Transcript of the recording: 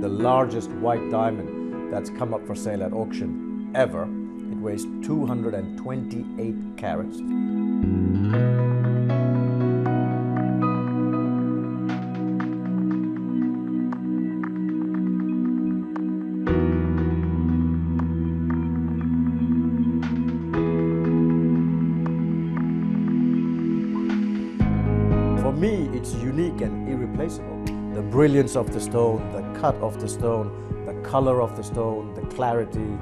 The largest white diamond that's come up for sale at auction ever. It weighs 228 carats. Me, it's unique and irreplaceable. The brilliance of the stone, the cut of the stone, the color of the stone, the clarity.